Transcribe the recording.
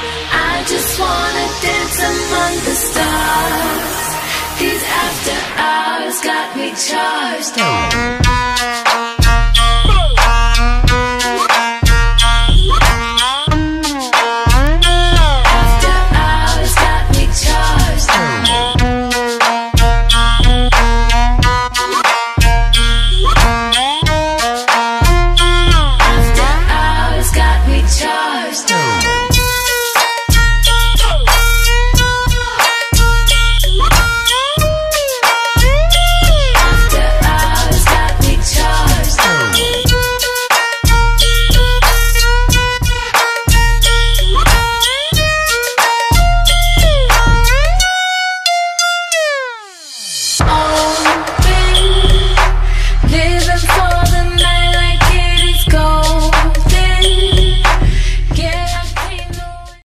I just wanna dance among the stars. These after hours got me charged.